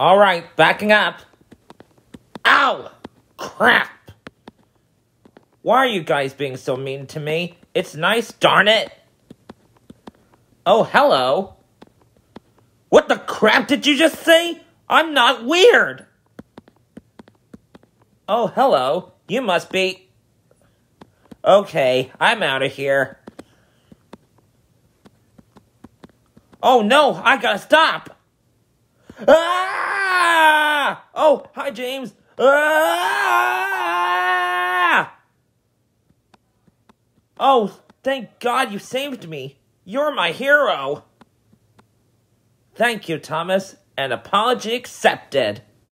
All right, backing up. Ow! Crap! Why are you guys being so mean to me? It's nice, darn it! Oh, hello. What the crap did you just say? I'm not weird! Oh, hello. You must be. Okay, I'm out of here. Oh no, I gotta stop! Ah! Oh, hi, James. Ah! Oh, thank God you saved me. You're my hero. Thank you, Thomas. An apology accepted.